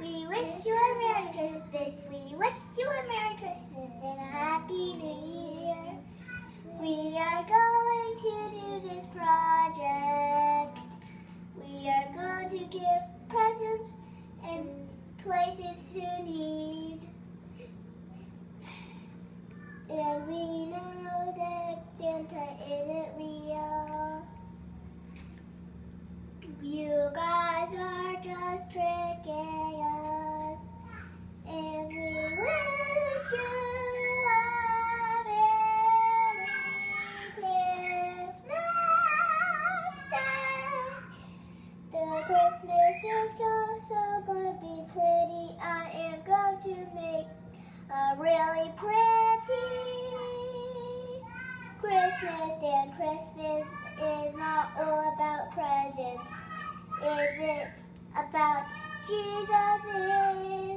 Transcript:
We wish you a Merry Christmas. We wish you a Merry Christmas and a Happy New Year. We are going to do this project. We are going to give presents and places who need. And we Christmas is go- so gonna be pretty. I am going to make a really pretty Christmas. And Christmas is not all about presents. Is it about Jesus?